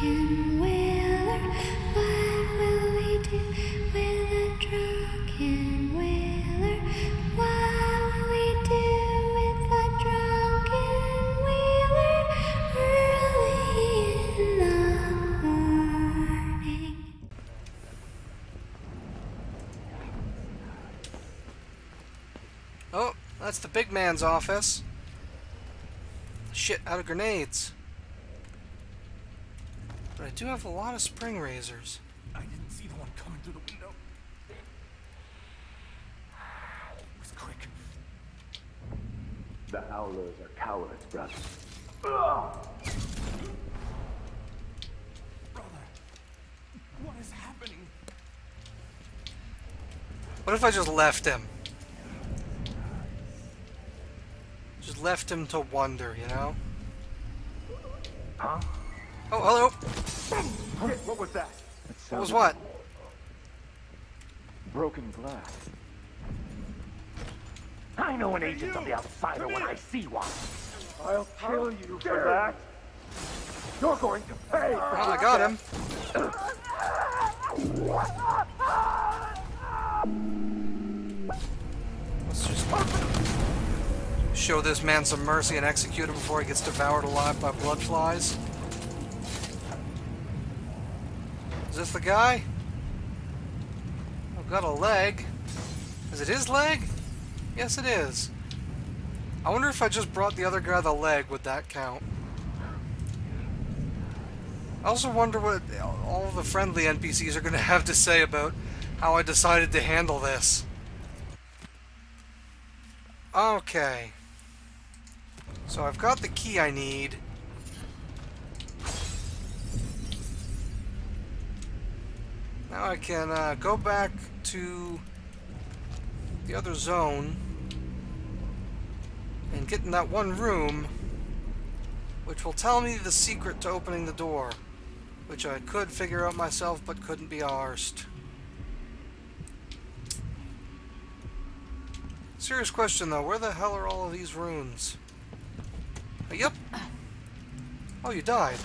Oh, that's the big man's office. Shit, out of grenades. But I do have a lot of spring razors. I didn't see the one coming through the window. It was quick. The Howlers are cowards, brother. Brother, what is happening? What if I just left him? Just left him to wonder, you know? Huh? Oh, hello! Shit, what was that? What was what? Broken glass. I know an agent of the outsider when I see one. I'll kill you for that. You're going to pay. Oh, I got him. Let's just show this man some mercy and execute him before he gets devoured alive by blood flies. This the guy? I've got a leg. Is it his leg? Yes, it is. I wonder if I just brought the other guy the leg, would that count? I also wonder what all the friendly NPCs are going to have to say about how I decided to handle this. Okay. So I've got the key I need. Now I can uh, go back to the other zone and get in that one room which will tell me the secret to opening the door, which I could figure out myself but couldn't be arsed. Serious question though, where the hell are all of these runes? Uh, yep. Oh, you died.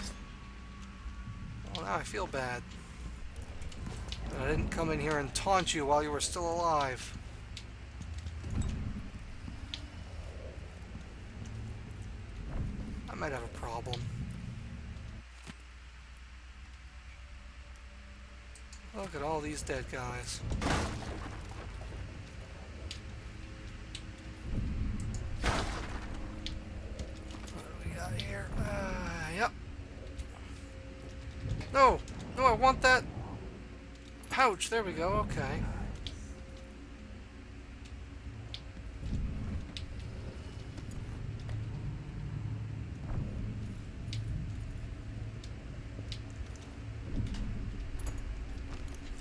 Well, now I feel bad. I didn't come in here and taunt you while you were still alive. I might have a problem. Look at all these dead guys. What do we got here? Uh, yep. No! No, I want that pouch. There we go. Okay.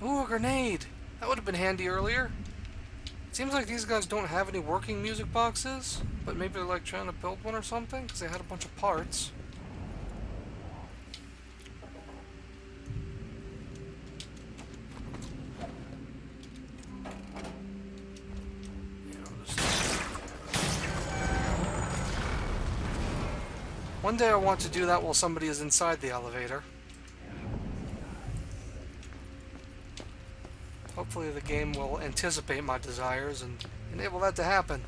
Ooh, a grenade! That would have been handy earlier. Seems like these guys don't have any working music boxes, but maybe they're like trying to build one or something, because they had a bunch of parts. You know, just- One day I want to do that while somebody is inside the elevator. Hopefully the game will anticipate my desires and enable that to happen.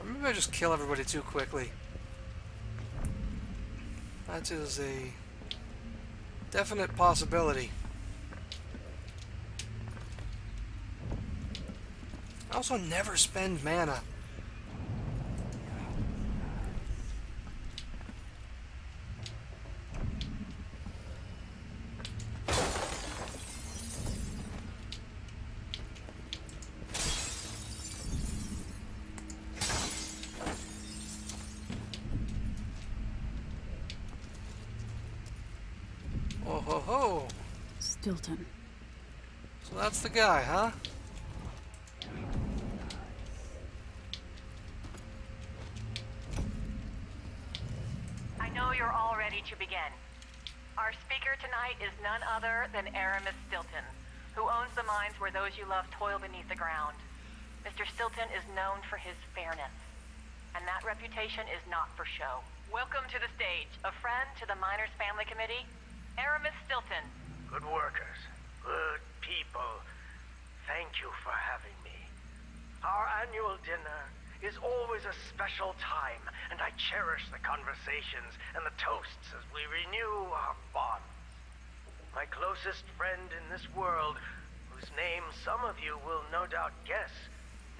Or maybe I just kill everybody too quickly. That is a definite possibility. I also never spend mana. Oh ho ho! Stilton. So that's the guy, huh? I know you're all ready to begin. Our speaker tonight is none other than Aramis Stilton, who owns the mines where those you love toil beneath the ground. Mr. Stilton is known for his fairness. and that reputation is not for show. Welcome to the stage, a friend to the Miners Family Committee, Aramis Stilton. Good workers. Good people. Thank you for having me. Our annual dinner is always a special time, and I cherish the conversations and the toasts as we renew our bonds. My closest friend in this world, whose name some of you will no doubt guess,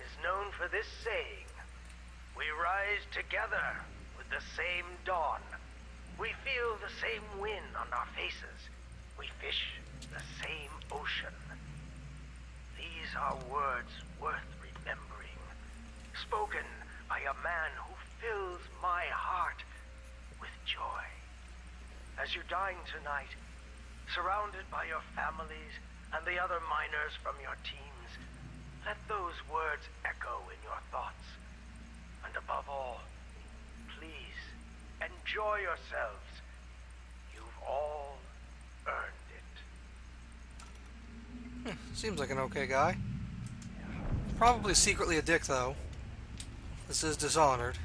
is known for this saying. We rise together with the same dawn. We feel the same wind on our faces. We fish the same ocean. These are words worth remembering, spoken by a man who fills my heart with joy. As you dine tonight, surrounded by your families and the other miners from your teams, let those words echo in your thoughts. And above all, please enjoy yourselves. You've all it. Seems like an okay guy. Probably secretly a dick, though. This is Dishonored.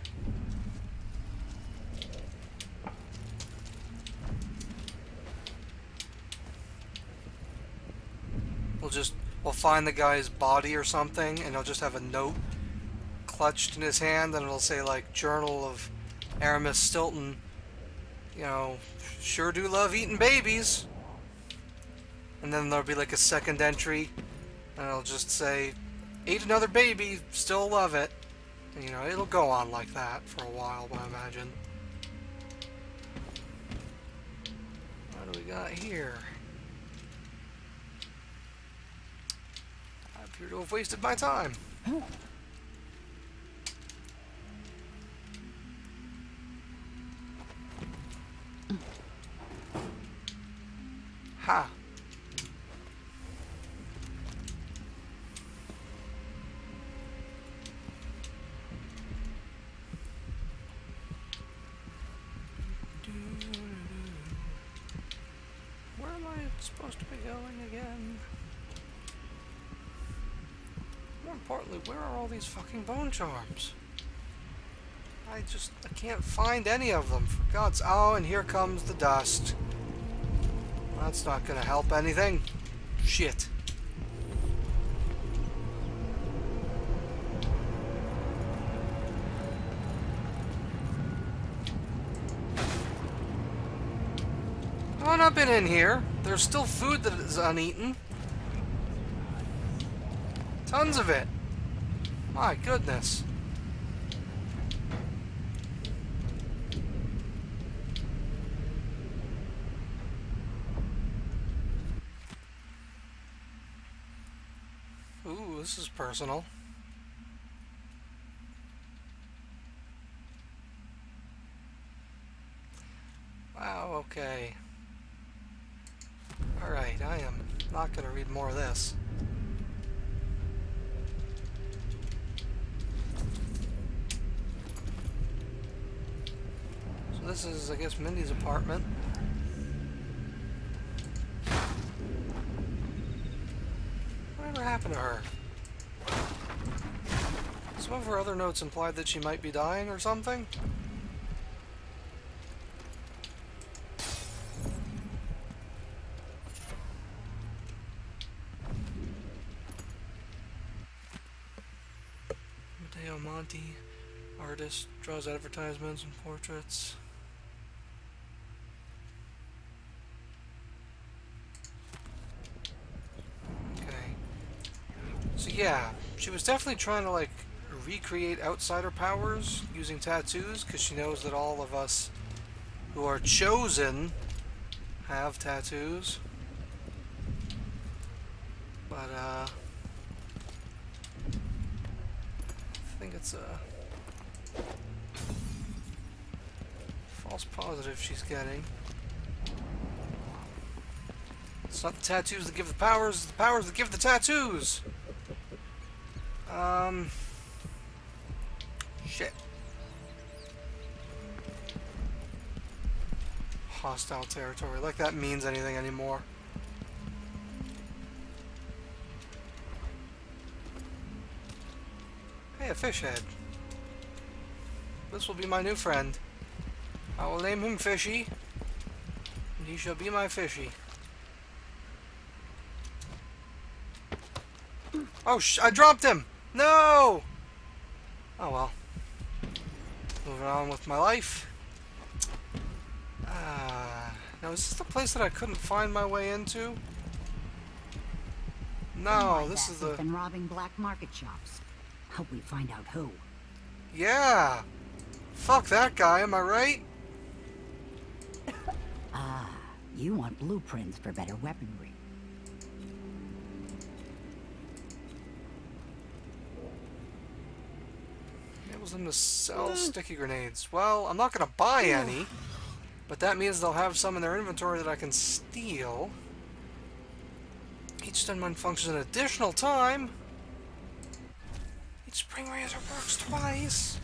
We'll just we'll find the guy's body or something, and he'll just have a note clutched in his hand, and it'll say like Journal of Aramis Stilton. You know, sure do love eating babies. And then there'll be like a second entry, and it'll just say, ate another baby, still love it. And, you know, it'll go on like that for a while, I imagine. What do we got here? I appear to have wasted my time. Ha! Where am I supposed to be going again? More importantly, where are all these fucking bone charms? I just, I can't find any of them, for God's... Oh, and here comes the dust. That's not gonna help anything. Shit. Not been in here. There's still food that is uneaten. Tons of it. My goodness. Ooh, this is personal. Wow, okay. I am not going to read more of this. So this is, I guess, Mindy's apartment. Whatever happened to her? Some of her other notes implied that she might be dying or something? Draws advertisements and portraits. Okay. So yeah, she was definitely trying to like recreate outsider powers using tattoos because she knows that all of us who are chosen have tattoos. But uh I think it's a false positive she's getting. It's not the tattoos that give the powers, it's the powers that give the tattoos. Um. Shit. Hostile territory. Like that means anything anymore. Hey, a fish head. this will be my new friend. I will name him Fishy, and he shall be my Fishy. Oh, sh I dropped him! No! Oh well. Moving on with my life. Ah, now is this the place that I couldn't find my way into? No, this is the... been robbing black market shops. Hope we find out who. Yeah! Fuck that guy, am I right? Ah, you want blueprints for better weaponry. Was them to sell sticky grenades. Well, I'm not gonna buy any, but that means they'll have some in their inventory that I can steal. Each stun mine functions an additional time. Each spring razor works twice.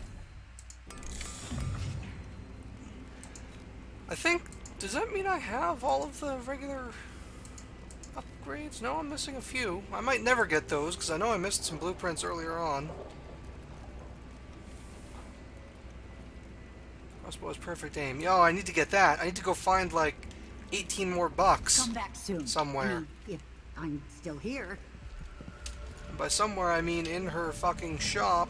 I think, does that mean I have all of the regular upgrades? No, I'm missing a few. I might never get those, because I know I missed some blueprints earlier on. Crossbow has perfect aim. Yo, I need to get that. I need to go find, like, 18 more bucks. Come back soon. Somewhere. I mean, if I'm still here. By somewhere, I mean in her fucking shop.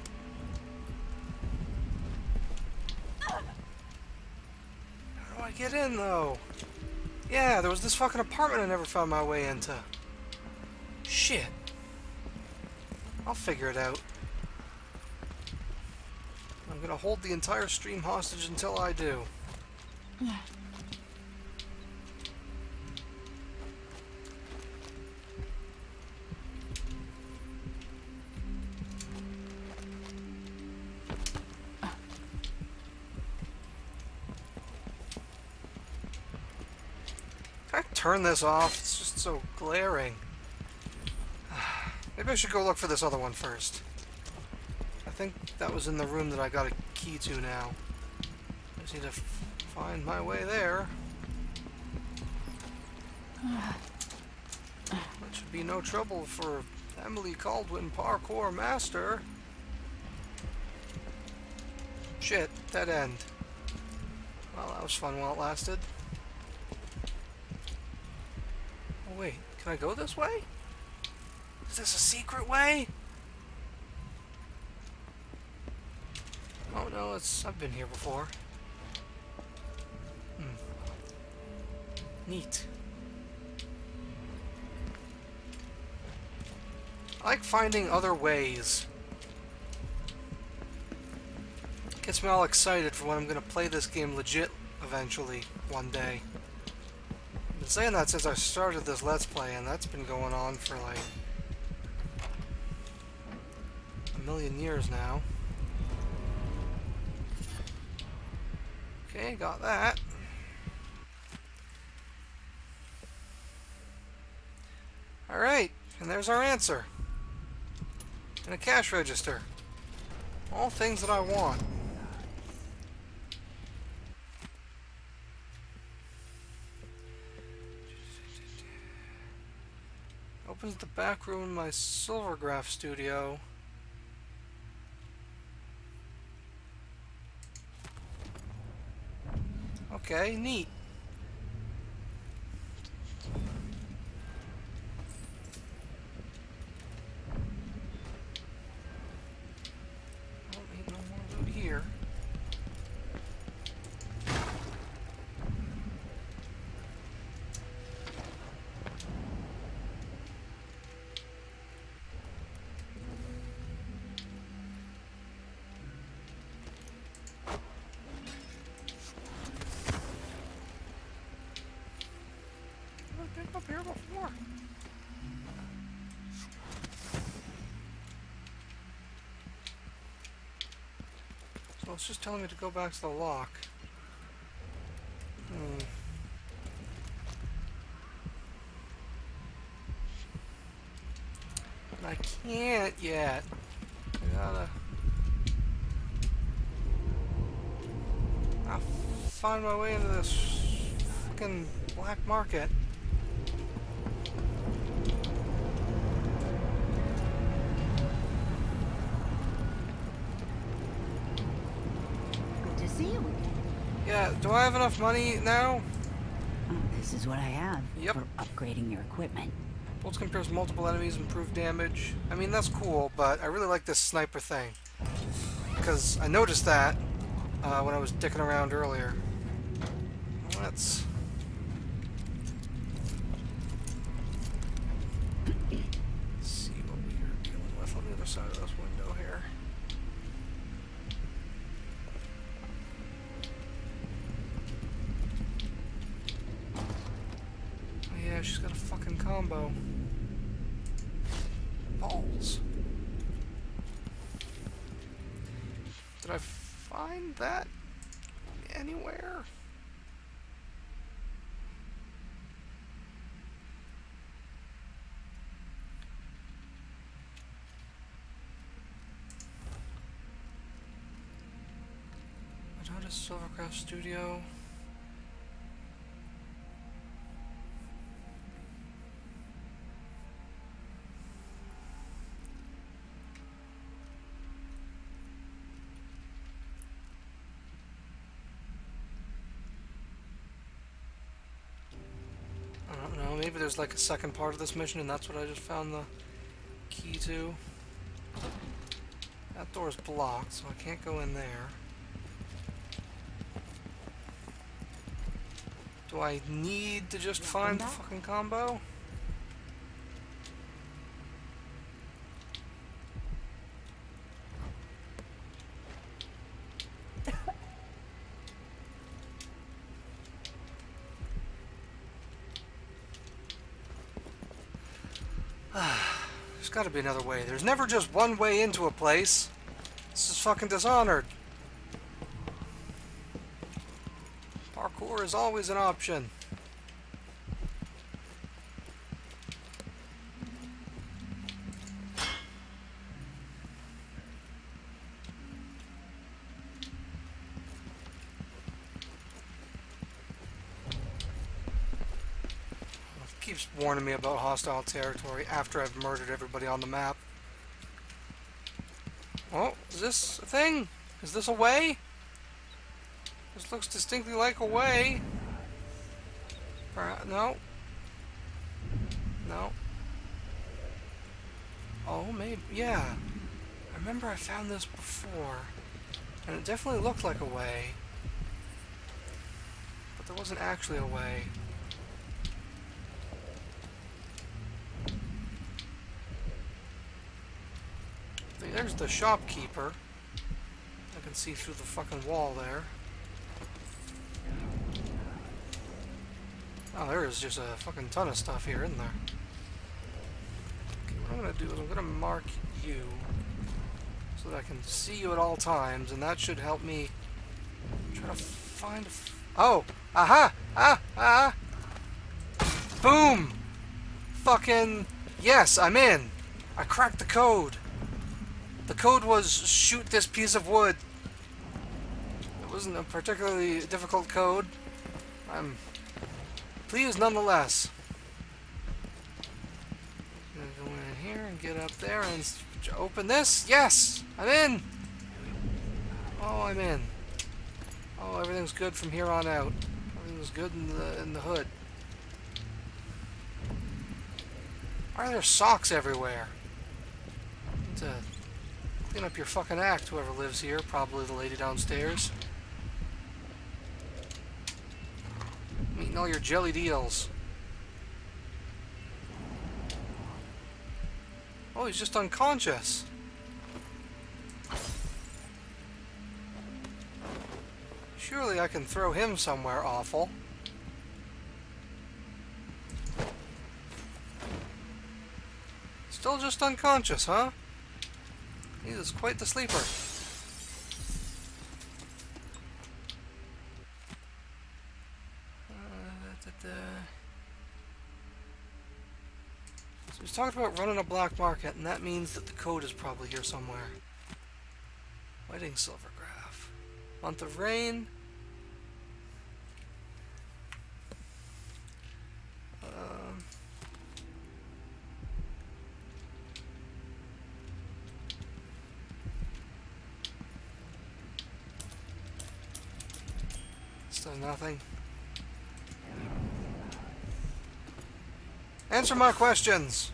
Get in, though? Yeah, there was this fucking apartment I never found my way into. Shit. I'll figure it out. I'm gonna hold the entire stream hostage until I do. I turn this off? It's just so glaring. Maybe I should go look for this other one first. I think that was in the room that I got a key to now. I just need to find my way there. That should be no trouble for Emily Caldwin, parkour master. Shit, dead end. Well, that was fun while it lasted. Oh wait, can I go this way? Is this a secret way? Oh no, it's I've been here before. Hmm. Neat. I like finding other ways. Gets me all excited for when I'm gonna play this game legit eventually, one day. Saying that since I started this Let's Play, and that's been going on for like a million years now. Okay, got that. Alright, and there's our answer. And a cash register. All things that I want. Back room in my Silvergraph studio. Okay, neat. So it's just telling me to go back to the lock. Hmm. I can't yet. I gotta... I'll find my way into this fucking black market. Yeah, do I have enough money now? Oh, this is what I have Yep. for upgrading your equipment. Bullets compares multiple enemies, improve damage. I mean, that's cool, but I really like this sniper thing. Because I noticed that uh, when I was dicking around earlier. Let's... see what we are dealing with on the other side of this window here. Oh yeah, she's got a fucking combo. Balls. Did I find that anywhere? Madonna Silvergraph Studio. There's like a second part of this mission and that's what I just found the key to. That door is blocked, so I can't go in there. Do I need to just find the fucking combo? There's gotta be another way. There's never just one way into a place. This is fucking Dishonored. Parkour is always an option. Me about hostile territory after I've murdered everybody on the map. Oh, is this a thing? Is this a way? This looks distinctly like a way. No. No. Oh, maybe. Yeah. I remember I found this before. And it definitely looked like a way. But there wasn't actually a way. See, There's the shopkeeper. I can see through the fucking wall there. Oh, there is just a fucking ton of stuff here, isn't there? Okay, what I'm gonna do is I'm gonna mark you so that I can see you at all times, and that should help me try to find. Oh, aha, ah, ah, boom, fucking yes, I'm in. I cracked the code. The code was shoot this piece of wood. It wasn't a particularly difficult code. I'm pleased nonetheless. Gonna go in here and get up there and open this. Yes, I'm in. Oh, I'm in. Oh, everything's good from here on out. Everything's good in the in the hood. Why are there socks everywhere? Need to clean up your fucking act, whoever lives here. Probably the lady downstairs. I'm eating all your jellied eels. Oh, he's just unconscious. Surely I can throw him somewhere awful. Still just unconscious, huh? He is quite the sleeper. Uh. So he's talking about running a black market, and that means that the code is probably here somewhere. Wedding Silvergraph. Month of Rain. Um, Still nothing. Answer my questions!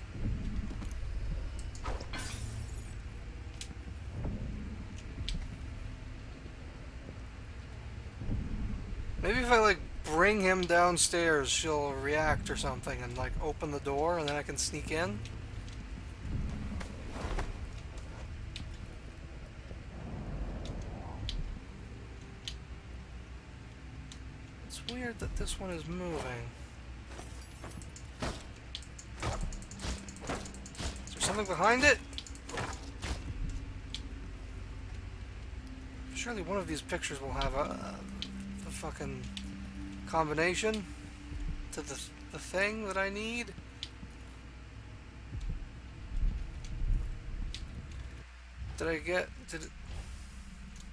Maybe if I like bring him downstairs, she'll react or something and like open the door and then I can sneak in. It's weird that this one is moving. Is there something behind it? Surely one of these pictures will have a, a fucking combination to the, the thing that I need. Did I get, did it,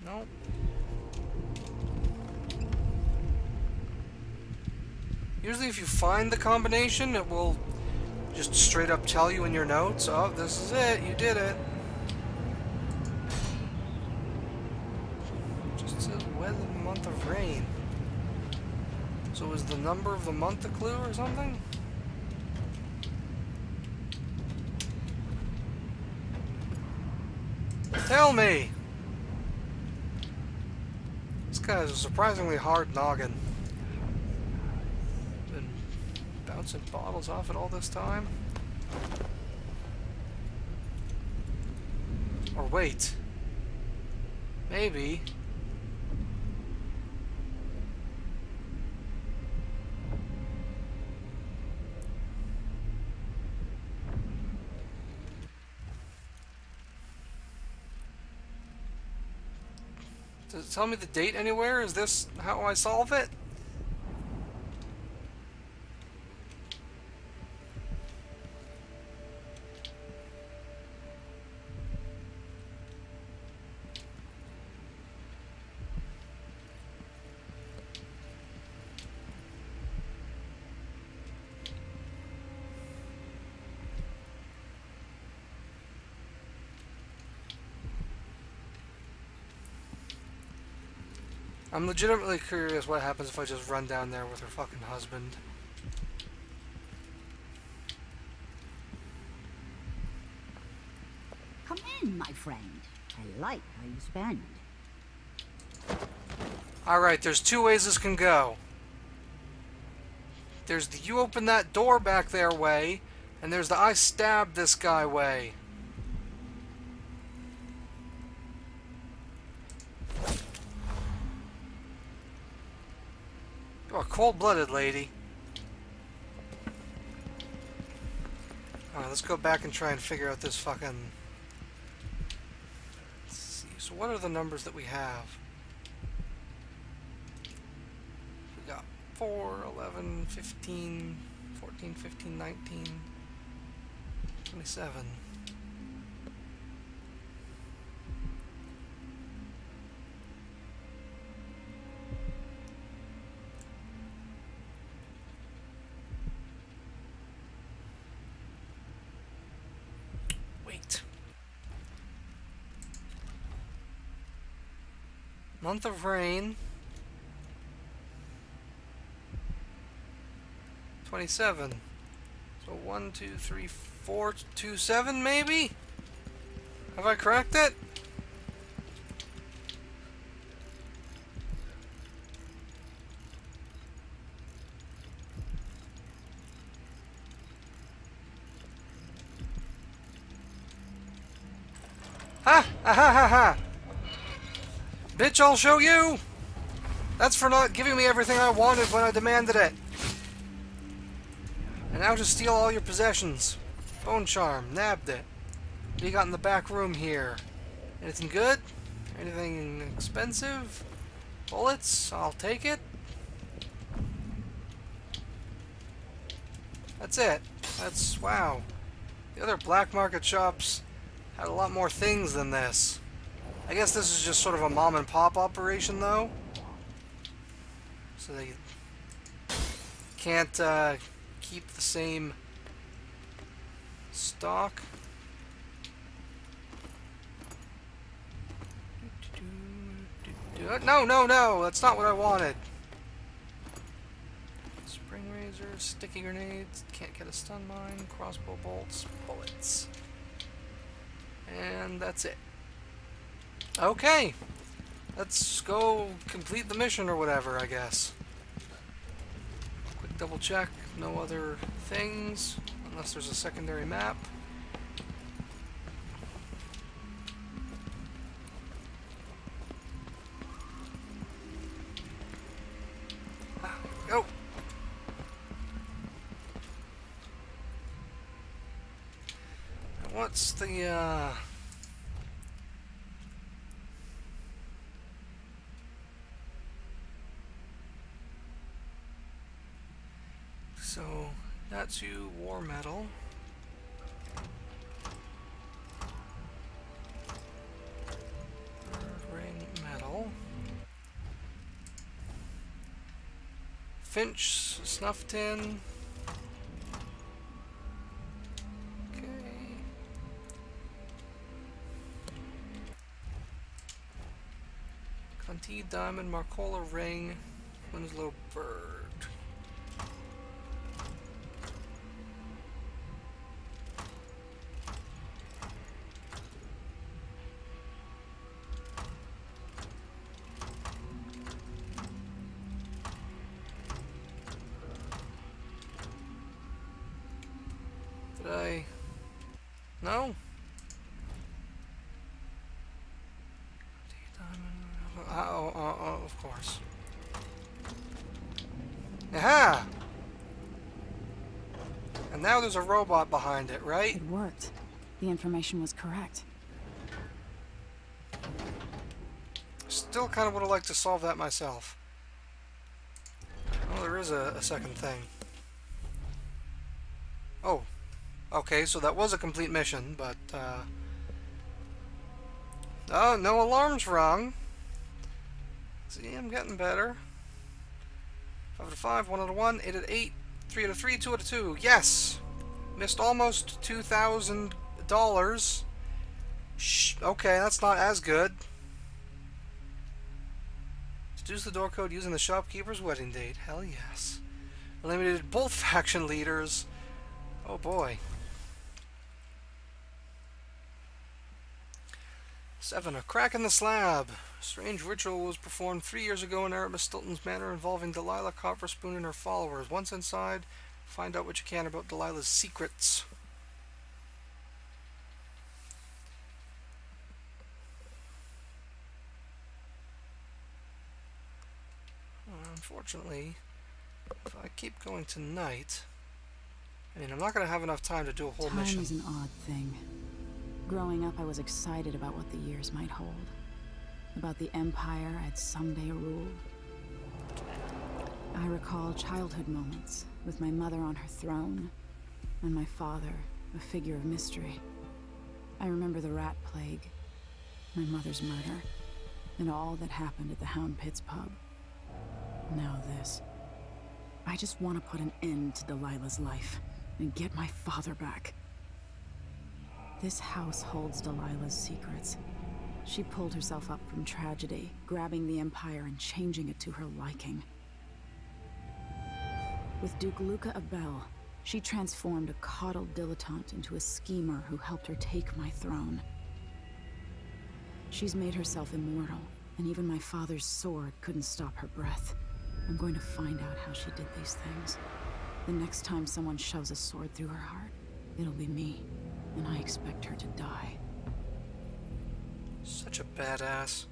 no. Usually if you find the combination, it will just straight up tell you in your notes, oh, this is it, you did it. Just says weather month of rain. So is the number of the month a clue or something? Tell me! This guy has a surprisingly hard noggin. Been bouncing bottles off it all this time. Or wait. Maybe. Does it tell me the date anywhere? Is this how I solve it? I'm legitimately curious what happens if I just run down there with her fucking husband. Come in, my friend. I like how you spend. Alright, there's two ways this can go. There's the you open that door back there way, and there's the I stabbed this guy way. You're a cold-blooded lady. Alright, let's go back and try and figure out this fucking... Let's see, so what are the numbers that we have? We got 4, 11, 15, 14, 15, 19, 27. Wait. Month of rain. 27. So 1, 2, 3, 4, 2, 7 maybe? Have I cracked it? Ha! Ha ha ha ha! Bitch, I'll show you! That's for not giving me everything I wanted when I demanded it. And now to steal all your possessions. Bone charm, nabbed it. What you got in the back room here? Anything good? Anything expensive? Bullets? I'll take it. That's it. That's, wow. The other black market shops had a lot more things than this. I guess this is just sort of a mom and pop operation though. So they can't uh, keep the same stock. No, no, no, that's not what I wanted. spring razors, sticky grenades, can't get a stun mine, crossbow bolts, bullets. And that's it. Okay. Let's go complete the mission or whatever, I guess. Quick double check. No other things. Unless there's a secondary map. Go! What's the, uh... So, that's you, War Metal. Ring Metal. Finch Snuff Tin. Okay. Conti Diamond Marcola Ring. Winslow Bird. Now there's a robot behind it, right? It worked. The information was correct. Still kind of would have liked to solve that myself. Well, there is a, a second thing. Oh. Okay, so that was a complete mission, but, uh... Oh, no alarms rung. See, I'm getting better. 5 out of 5, 1 out of 1, 8 out of 8, 3 out of 3, 2 out of 2. Yes! Missed almost $2,000. Shh, okay, that's not as good. Deduce the door code using the shopkeeper's wedding date. Hell yes. Eliminated both faction leaders. Oh boy. Seven, a crack in the slab. A strange ritual was performed three years ago in Aramis Stilton's manor involving Delilah Copperspoon and her followers. Once inside, find out what you can about Delilah's secrets. Unfortunately, if I keep going tonight, I mean, I'm not going to have enough time to do a whole Time mission. is an odd thing. Growing up, I was excited about what the years might hold. About the empire I'd someday rule. I recall childhood moments with my mother on her throne, and my father, a figure of mystery. I remember the rat plague, my mother's murder, and all that happened at the Hound Pits pub. Now this. I just want to put an end to Delilah's life and get my father back. This house holds Delilah's secrets. She pulled herself up from tragedy, grabbing the Empire and changing it to her liking. With Duke Luca Abel, she transformed a coddled dilettante into a schemer who helped her take my throne. She's made herself immortal, and even my father's sword couldn't stop her breath. I'm going to find out how she did these things. The next time someone shoves a sword through her heart, it'll be me, and I expect her to die. Such a badass.